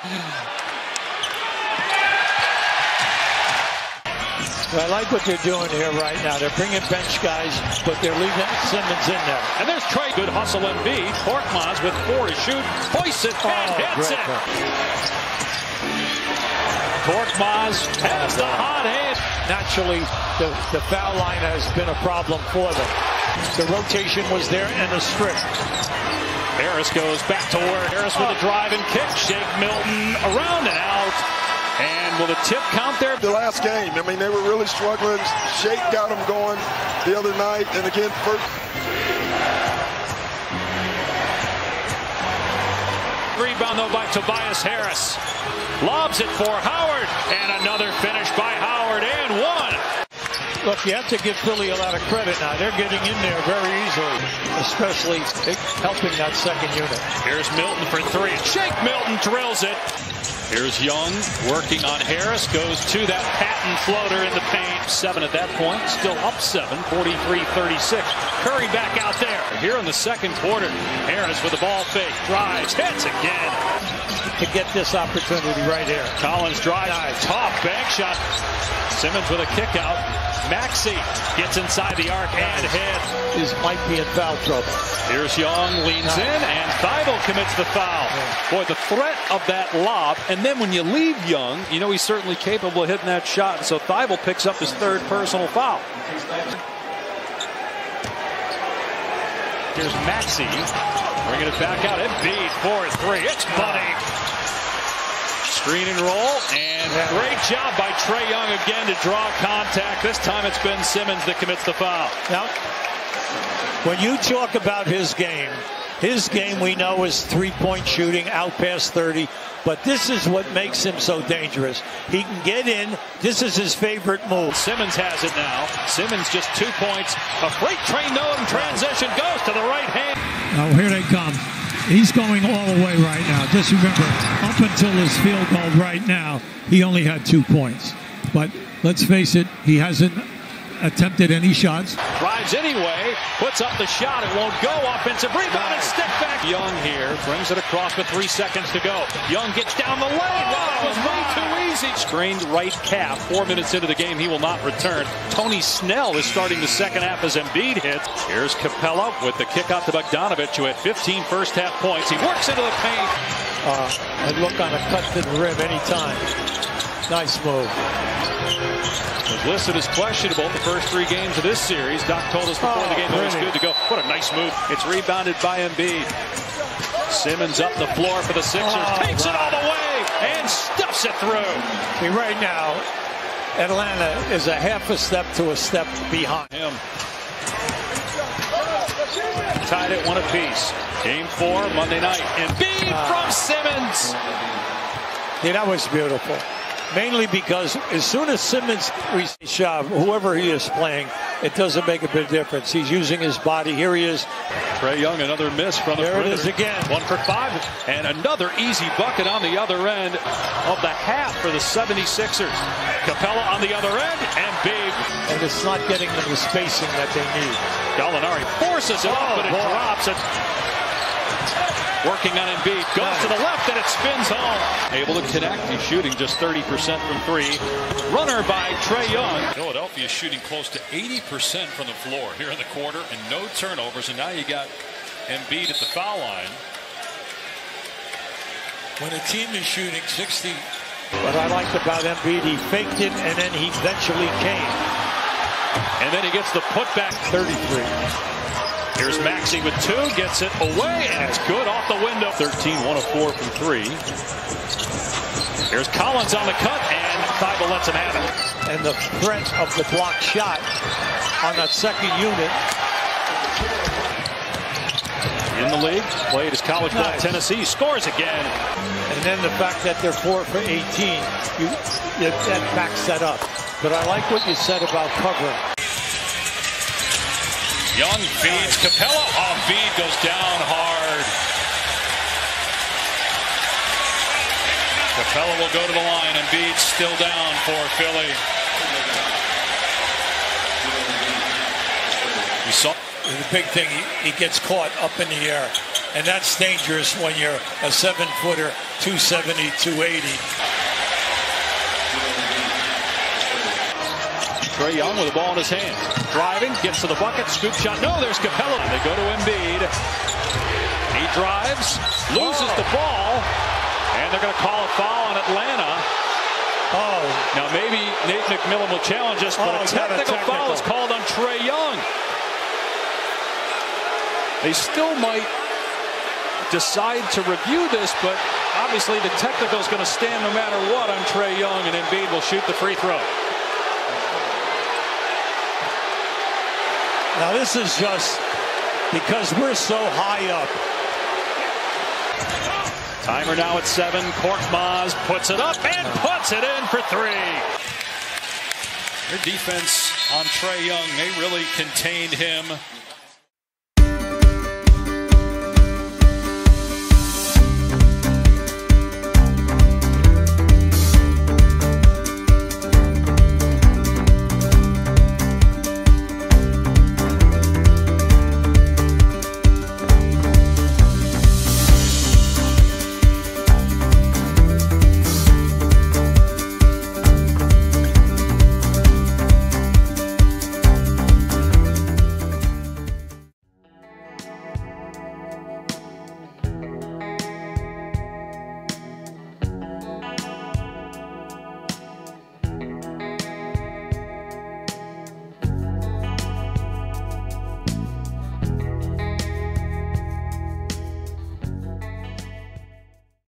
I like what they're doing here right now. They're bringing bench guys, but they're leaving Simmons in there. And there's Trae. Good hustle and beat. Korkmaz with four to shoot. Hoists it oh, and Oh, hits great it. Korkmaz has the hot hand. Naturally, the, the foul line has been a problem for them. The rotation was there and the strip. Harris goes back to work. Harris with a oh. drive and kick. Shake Milton around and out. And will the tip count there? the last game. I mean, they were really struggling. Shake got them going the other night, and again, first. Rebound though by Tobias Harris. Lobs it for Howard. And another finish by Howard and one. Look, you have to give Philly a lot of credit now. They're getting in there very easily, especially helping that second unit. Here's Milton for three. Shake Milton drills it. Here's Young working on Harris. Goes to that patent floater in the paint. Seven at that point. Still up seven. 43-36. Curry back out there. Here in the second quarter. Harris with the ball fake. Drives. Hits again. To get this opportunity right here. Collins drives. Top bank shot. Simmons with a kick out. Maxey gets inside the arc and hit. Is might be in foul trouble. Here's Young, leans in, and Thybulle commits the foul. Boy, the threat of that lob, and then when you leave Young, you know he's certainly capable of hitting that shot. So Thybulle picks up his third personal foul. Here's Maxey, bringing it back out. Embiid for three. It's money. Screen and roll, and great job by Trae Young again to draw contact. This time it's Ben Simmons that commits the foul. Now, when you talk about his game, his game we know is three-point shooting, out past 30. But this is what makes him so dangerous. He can get in. This is his favorite move. Simmons has it now. Simmons just two points. A freight train no in transition goes to the right hand. Oh, here they come. He's going all the way right now. Just remember, up until his field goal right now, he only had two points. But let's face it, he hasn't attempted any shots. Drives anyway, puts up the shot. It won't go. Offensive rebound and stick back. Young here brings it across with three seconds to go. Young gets down the lane. Wow, it was way too easy. Strained right calf. Four minutes into the game, he will not return. Tony Snell is starting the second half as Embiid hits. Here's Capela with the kick out to Bogdanovic, who had 15 first half points. He works into the paint. Uh, and look on a cut to the rim anytime. Nice move. was listed as questionable the first three games of this series. Doc told us before Oh, the game it was good to go. What a nice move. It's rebounded by Embiid. Simmons up the floor for the Sixers. Oh, takes it all the way and stuffs it through. I mean, right now, Atlanta is a half a step to a step behind. Him. Tied at one apiece. Game four, Monday night. Embiid Ah. from Simmons. Yeah, that was beautiful. Mainly because as soon as Simmons whoever he is playing, it doesn't make a big difference. He's using his body. Here he is. Trae Young, another miss from the There it perimeter. is again. One for five. And another easy bucket on the other end of the half for the 76ers. Capela on the other end, and big. And it's not getting them the spacing that they need. Gallinari forces it up, Oh, but it oh, boy. drops it. Working on Embiid. Goes to the left, and it spins home. Able to connect. He's shooting just 30% from three. Runner by Trae Young. Philadelphia is shooting close to 80% from the floor here in the quarter and no turnovers. And now you got Embiid at the foul line. When a team is shooting 60. What I liked about Embiid, he faked it and then he eventually came. And then he gets the putback. 33. Here's Maxey with two, gets it away, and it's good off the window. 13, 1 of 4 from three. Here's Collins on the cut, and Thybulle lets him have it. And the threat of the block shot on that second unit. In the league, played his college ball. Tennessee, scores again. And then the fact that they're four for 18, you, you, that backs that up. But I like what you said about covering. Young feeds Capela. Oh, feed goes down hard. Capela will go to the line. and Embiid still down for Philly. We saw The big thing, he, he gets caught up in the air. And that's dangerous when you're a seven footer, 270, 280. Trae Young with the ball in his hand. Driving, gets to the bucket, scoop shot. No, there's Capela. They go to Embiid. He drives, loses the ball, and they're going to call a foul on Atlanta. Oh, Now maybe Nate McMillan will challenge us, but Oh, a he's a technical, foul technical. is called on Trae Young. They still might decide to review this, but obviously the technical is going to stand no matter what on Trae Young, and Embiid will shoot the free throw. Now this is just because we're so high up. Timer now at seven. Korkmaz puts it up and puts it in for three. Their defense on Trae Young, they really contained him